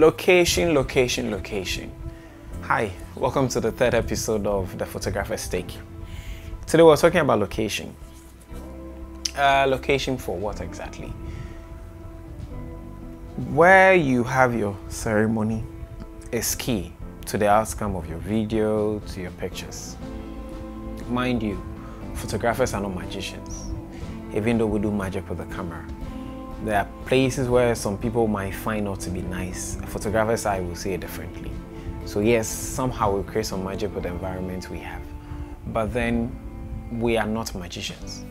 Location, location, location. Hi, welcome to the third episode of The Photographer's Take. Today we're talking about location. Uh, location for what exactly? Where you have your ceremony is key to the outcome of your video, to your pictures. Mind you, photographers are not magicians, even though we do magic with the camera. There are places where some people might find not to be nice. A photographer's eye will see it differently. So yes, somehow we create some magic with the environment we have. But then we are not magicians.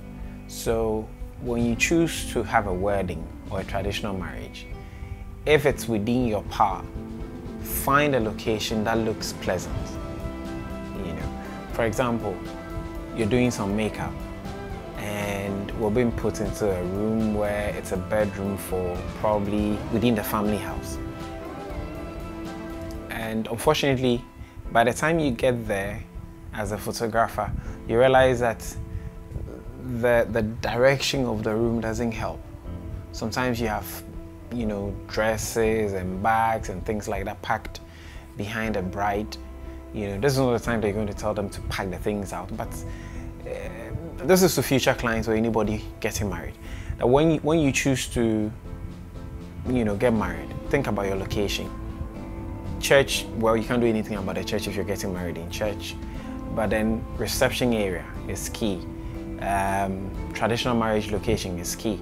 So when you choose to have a wedding or a traditional marriage, if it's within your power, find a location that looks pleasant. You know, for example, you're doing some makeup and we're being put into a room where it's a bedroom for probably within the family house. And unfortunately, by the time you get there as a photographer, you realize that the, the direction of the room doesn't help. Sometimes you have, you know, dresses and bags and things like that packed behind a bride. You know, this is not the time they're going to tell them to pack the things out, but this is to future clients or anybody getting married. That when you, when you choose to, you know, get married, think about your location. Church, well, you can't do anything about the church if you're getting married in church, but then reception area is key. Um, traditional marriage location is key.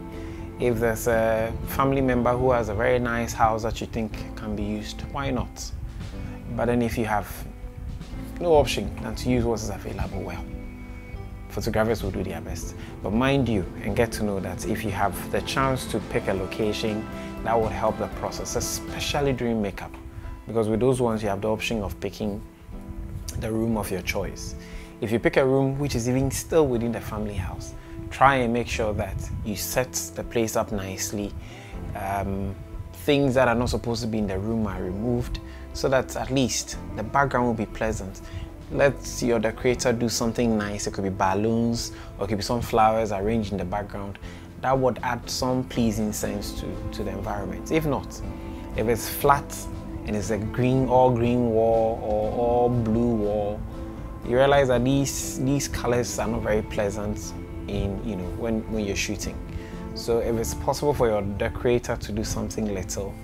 If there's a family member who has a very nice house that you think can be used, why not? But then if you have no option than to use what is available, well, photographers will do their best. But mind you, and get to know that if you have the chance to pick a location, that would help the process, especially during makeup. Because with those ones, you have the option of picking the room of your choice. If you pick a room which is even still within the family house, try and make sure that you set the place up nicely. Um, things that are not supposed to be in the room are removed so that at least the background will be pleasant. Let your decorator do something nice. It could be balloons or it could be some flowers arranged in the background. That would add some pleasing sense to, to the environment. If not, if it's flat and it's a green, all green wall or all blue wall, you realize that these, these colors are not very pleasant in, you know, when, when you're shooting. So if it's possible for your decorator to do something little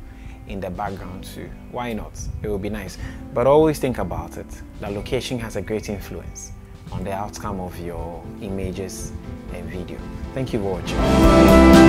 in the background too, why not? It would be nice. But always think about it. The location has a great influence on the outcome of your images and video. Thank you for watching.